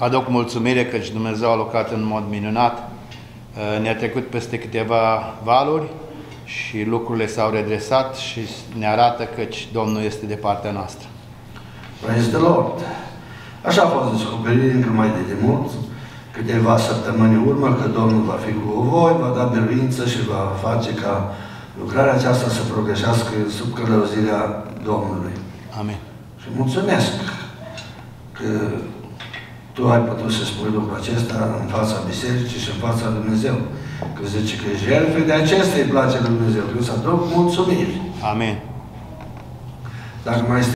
Aduc mulțumire căci Dumnezeu a lucrat în mod minunat. Uh, Ne-a trecut peste câteva valuri și lucrurile s-au redresat și ne arată căci Domnul este de partea noastră. Praise the Lord! Așa a fost descoperit încă mai de demult, câteva săptămâni în urmă, că Domnul va fi cu voi, va da biruință și va face ca lucrarea aceasta să progresească sub călăuzirea Domnului. Amin. Și mulțumesc că tu ai putut să spui lucrul acesta în fața bisericii și în fața lui Dumnezeu. Că zice că jertfe de acesta îi place lui Dumnezeu. Eu să aduc mulțumiri. Amin. Dacă mai este